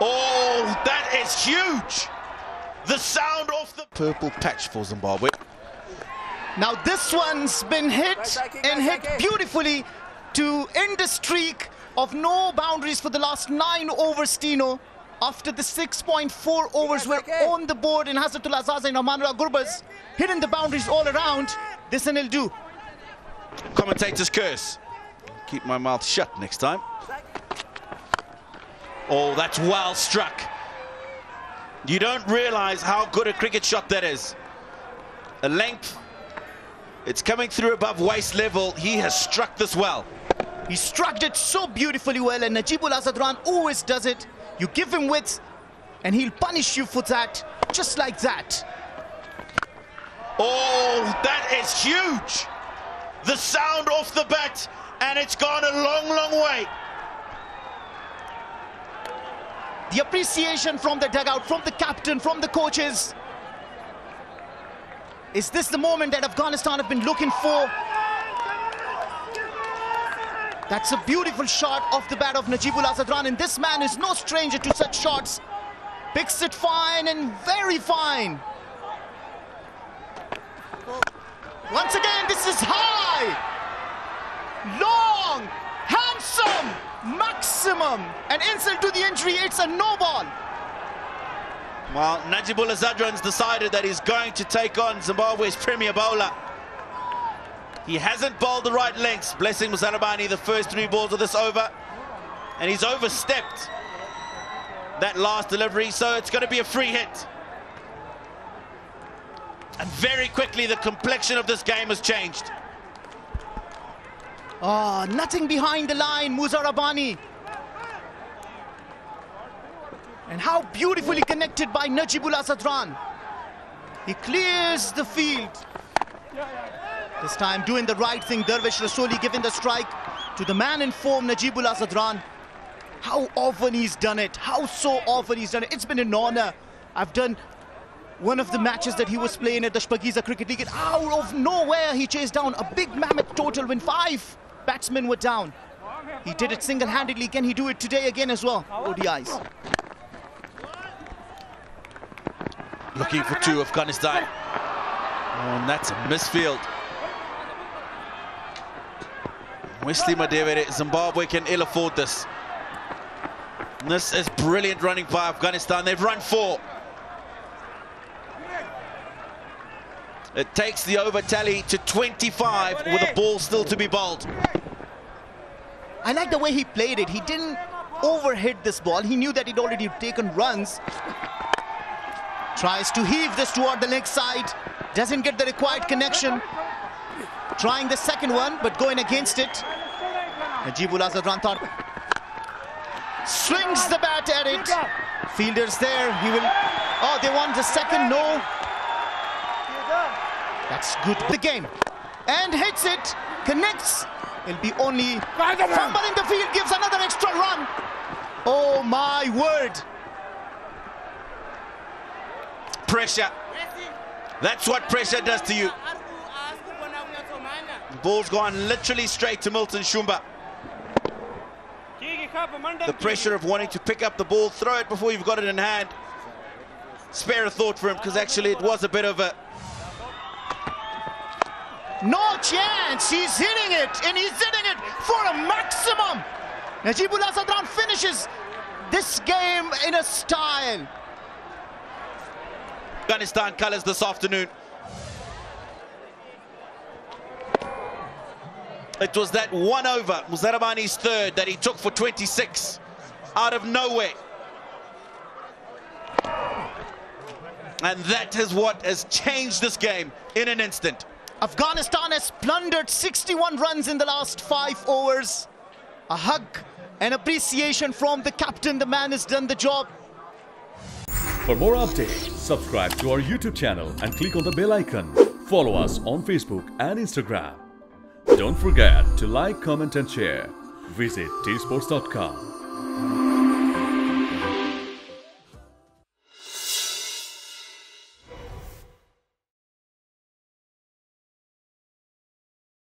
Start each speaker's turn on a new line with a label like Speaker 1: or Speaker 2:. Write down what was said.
Speaker 1: Oh, that is huge! The sound of the purple patch for Zimbabwe.
Speaker 2: Now this one's been hit and hit beautifully to end the streak of no boundaries for the last nine overs, Tino. After the 6.4 overs were on the board in Hazratullah Zazai and Rahmanullah Gurbaz, hitting the boundaries all around, this and he'll do.
Speaker 1: Commentator's curse. Keep my mouth shut next time. Oh, that's well struck. You don't realize how good a cricket shot that is. A length. It's coming through above waist level. He has struck this well.
Speaker 2: He struck it so beautifully well, and Najibullah Zadran always does it. You give him width, and he'll punish you for that, just like that.
Speaker 1: Oh, that is huge. The sound off the bat, and it's gone a long, long way.
Speaker 2: The appreciation from the dugout, from the captain, from the coaches. Is this the moment that Afghanistan have been looking for? That's a beautiful shot off the bat of Najibullah Zadran, and this man is no stranger to such shots. Picks it fine and very fine. Once again, this is high, long, handsome, maximum. An insult to the injury, it's a no ball.
Speaker 1: Well, Najibullah Zadran's decided that he's going to take on Zimbabwe's premier bowler. He hasn't bowled the right lengths, Blessing Muzarabani the first three balls of this over. And he's overstepped that last delivery, so it's going to be a free hit. And very quickly, the complexion of this game has changed.
Speaker 2: Oh, nothing behind the line, Muzarabani. And how beautifully connected by Najibullah Zadran. He clears the field. This time doing the right thing, Darwish Rasooli giving the strike to the man in form, Najibullah Zadran. How often he's done it, how so often he's done it. It's been an honor. I've done one of the matches that he was playing at the Shpageeza Cricket League. And out of nowhere, he chased down a big mammoth total when five batsmen were down. He did it single-handedly. Can he do it today again as well? ODIs.
Speaker 1: Looking for two, Afghanistan. Oh, and that's a misfield. Wesley Madevere, Zimbabwe can ill afford this. This is brilliant running by Afghanistan. They've run four. It takes the over tally to 25 with a ball still to be bowled.
Speaker 2: I like the way he played it. He didn't overhit this ball. He knew that he'd already taken runs. Tries to heave this toward the leg side. Doesn't get the required connection. Trying the second one, but going against it. Najibullah Zadran thought. Swings the bat at it. Fielders there. He will. Oh, they want the second. No. That's good. The game. And hits it. Connects. It'll be only fumbling the field. Gives another extra run. Oh my word.
Speaker 1: Pressure. That's what pressure does to you. The ball's gone literally straight to Milton Shumba. The pressure of wanting to pick up the ball, throw it before you've got it in hand. Spare a thought for him, because actually it was a bit of a...
Speaker 2: No chance, he's hitting it, and he's hitting it for a maximum. Najibullah Zadran finishes this game in a style.
Speaker 1: Afghanistan colours this afternoon. It was that one over, Muzarabani's third, that he took for 26 out of nowhere. And that is what has changed this game in an instant.
Speaker 2: Afghanistan has plundered 61 runs in the last five overs. A hug and appreciation from the captain. The man has done the job.
Speaker 3: For more updates, subscribe to our YouTube channel and click on the bell icon. Follow us on Facebook and Instagram. Don't forget to like, comment and share. Visit tsports.com.